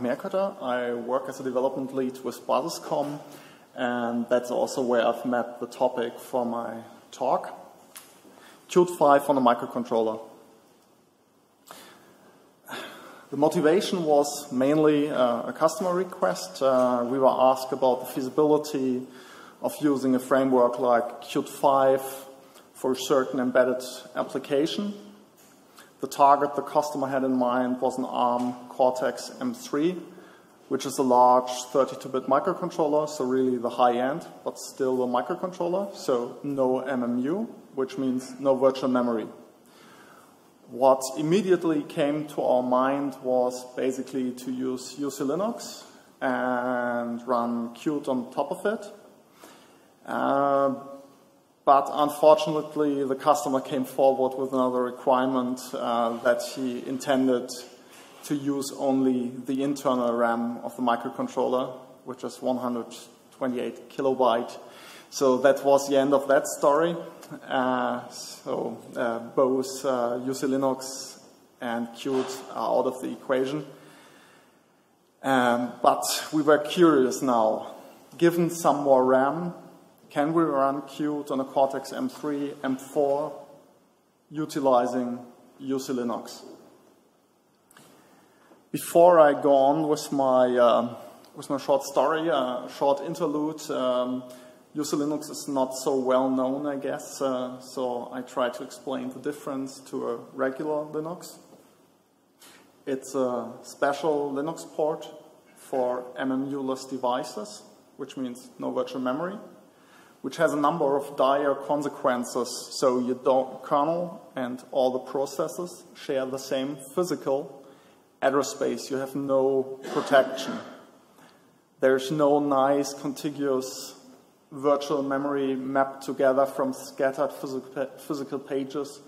Frank. I work as a development lead with basysKom, and that's also where I've met the topic for my talk. Qt 5 on a microcontroller. The motivation was mainly uh, a customer request. Uh, we were asked about the feasibility of using a framework like Qt 5 for a certain embedded application. The target the customer had in mind was an ARM Cortex M3, which is a large 32-bit microcontroller, so really the high end, but still a microcontroller, so no MMU, which means no virtual memory. What immediately came to our mind was basically to use uClinux and run Qt on top of it. Uh, but unfortunately, the customer came forward with another requirement uh, that he intended to use only the internal RAM of the microcontroller, which is 128 kilobyte. So that was the end of that story. Uh, so uh, both uh, uClinux and Qt are out of the equation. Um, but we were curious now. Given some more RAM, can we run Qt on a Cortex M3, M4 utilizing uClinux? Before I go on with my, uh, with my short story, uh, short interlude, um, uClinux is not so well known, I guess, uh, so I try to explain the difference to a regular Linux. It's a special Linux port for MMU-less devices, which means no virtual memory which has a number of dire consequences. So your kernel and all the processes share the same physical address space. You have no protection. There's no nice contiguous virtual memory mapped together from scattered physical pages,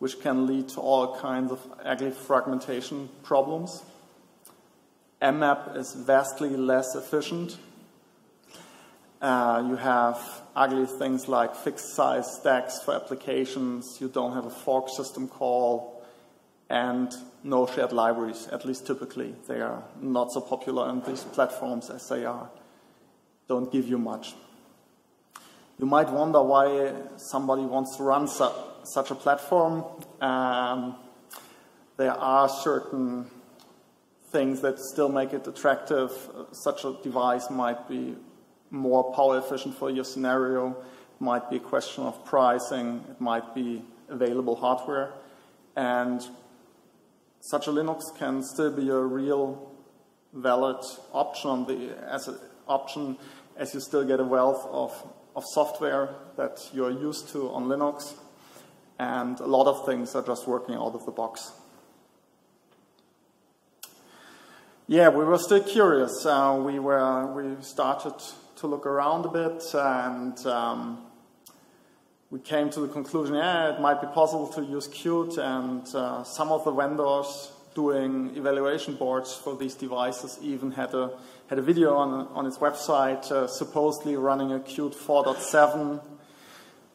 which can lead to all kinds of ugly fragmentation problems. mmap is vastly less efficient. Uh, you have ugly things like fixed size stacks for applications, you don't have a fork system call, and no shared libraries, at least typically. They are not so popular on these platforms as they are. Don't give you much. You might wonder why somebody wants to run su such a platform. Um, there are certain things that still make it attractive. Such a device might be more power efficient for your scenario. It might be a question of pricing. It might be available hardware. And such a Linux can still be a real valid option on the, as an option as you still get a wealth of, of software that you're used to on Linux. And a lot of things are just working out of the box. Yeah, we were still curious. Uh, we were we started to look around a bit and um, we came to the conclusion, yeah, it might be possible to use Qt and uh, some of the vendors doing evaluation boards for these devices even had a, had a video on, on its website uh, supposedly running a Qt 4.7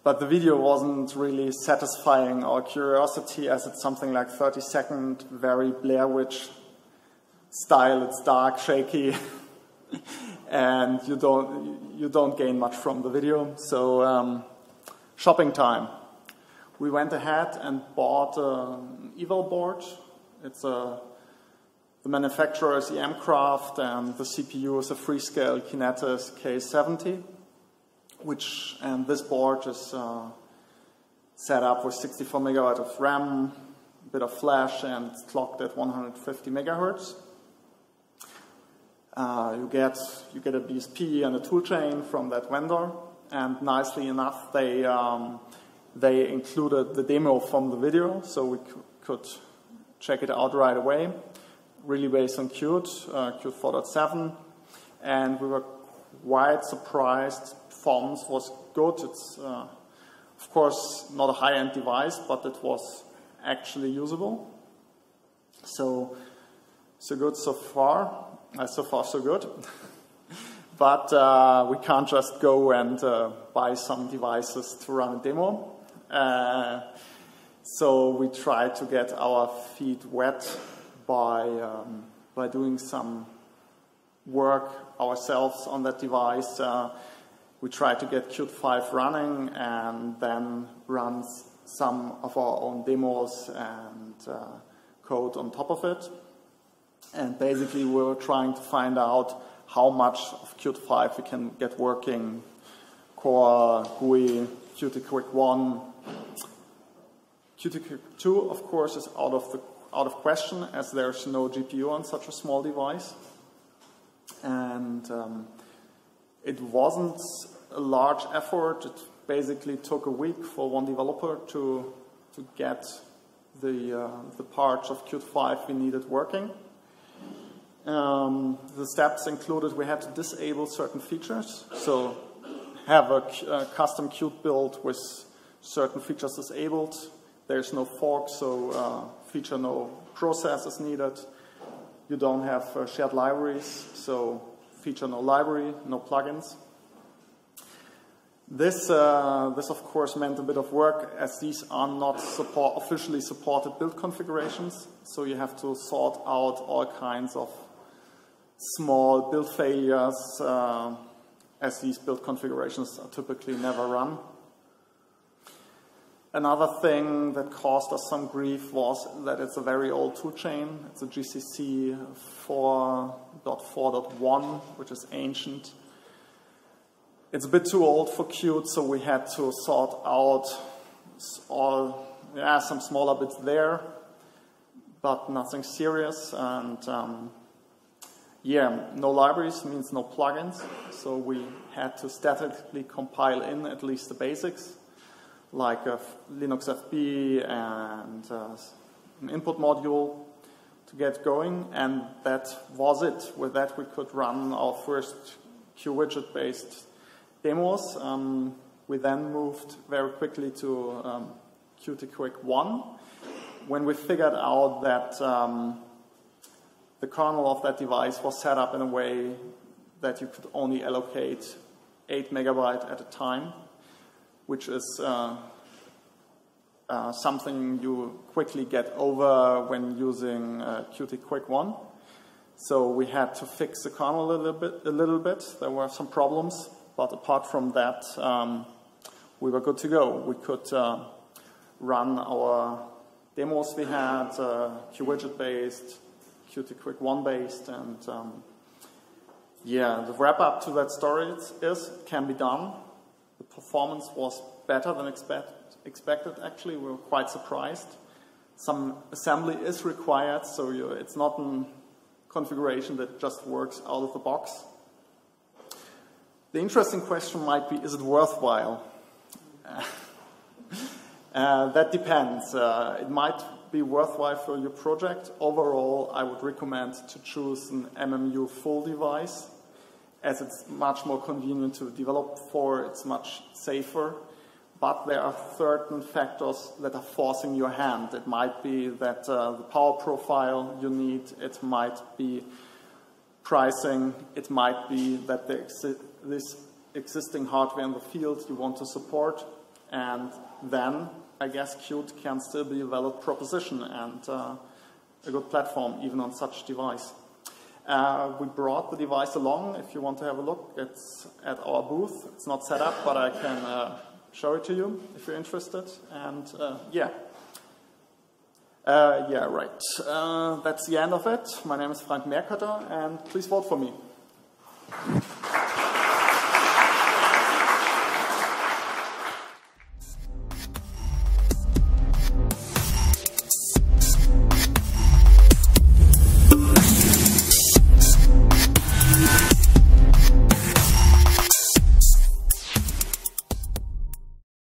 but the video wasn't really satisfying our curiosity as it's something like 30 second, very Blair Witch style. It's dark, shaky. and you don't, you don't gain much from the video. So um, shopping time. We went ahead and bought an eval board. It's a, the manufacturer is EMCraft and the CPU is a Freescale Kinetis K70, which, and this board is uh, set up with 64 megabyte of RAM, a bit of flash, and clocked at 150 megahertz. Uh, you get you get a BSP and a toolchain from that vendor, and nicely enough, they um, they included the demo from the video, so we could check it out right away. Really based on Qt, uh, Qt 4.7, and we were quite surprised. Performance was good. It's uh, of course not a high-end device, but it was actually usable. So so good so far. Uh, so far, so good. but uh, we can't just go and uh, buy some devices to run a demo. Uh, so we try to get our feet wet by, um, by doing some work ourselves on that device. Uh, we try to get Qt 5 running and then run some of our own demos and uh, code on top of it. And basically we were trying to find out how much of Qt 5 we can get working, Core, GUI, Qt Quick 1. Qt Quick 2, of course, is out of, the, out of question as there's no GPU on such a small device. And um, it wasn't a large effort. It basically took a week for one developer to, to get the, uh, the parts of Qt 5 we needed working. Um, the steps included we had to disable certain features, so have a, a custom Qt build with certain features disabled. There's no fork, so uh, feature no process is needed. You don't have uh, shared libraries, so feature no library, no plugins. This, uh, this of course meant a bit of work as these are not support, officially supported build configurations. So you have to sort out all kinds of small build failures uh, as these build configurations are typically never run. Another thing that caused us some grief was that it's a very old toolchain. It's a GCC 4.4.1, which is ancient. It's a bit too old for Qt, so we had to sort out all, yeah, some smaller bits there, but nothing serious. And um, yeah, no libraries means no plugins, so we had to statically compile in at least the basics, like a Linux FB and uh, an input module to get going, and that was it. With that, we could run our first QWidget-based demos. Um, we then moved very quickly to um, Qt Quick 1 when we figured out that um, the kernel of that device was set up in a way that you could only allocate 8 megabyte at a time, which is uh, uh, something you quickly get over when using uh, Qt Quick 1. So we had to fix the kernel a little bit. A little bit. There were some problems. But apart from that, um, we were good to go. We could uh, run our demos we had, uh, QWidget based, Qt Quick 1 based, and um, yeah, the wrap up to that story is, can be done. The performance was better than expect, expected, actually. We were quite surprised. Some assembly is required, so you, it's not a configuration that just works out of the box. The interesting question might be, is it worthwhile? uh, that depends. Uh, it might be worthwhile for your project. Overall, I would recommend to choose an MMU full device as it's much more convenient to develop for, it's much safer. But there are certain factors that are forcing your hand. It might be that uh, the power profile you need, it might be pricing, it might be that the this existing hardware in the field you want to support, and then I guess Qt can still be a valid proposition and uh, a good platform even on such device. Uh, we brought the device along. If you want to have a look, it's at our booth. It's not set up, but I can uh, show it to you if you're interested. And uh, yeah. Uh, yeah, right. Uh, that's the end of it. My name is Frank Meerkötter, and please vote for me.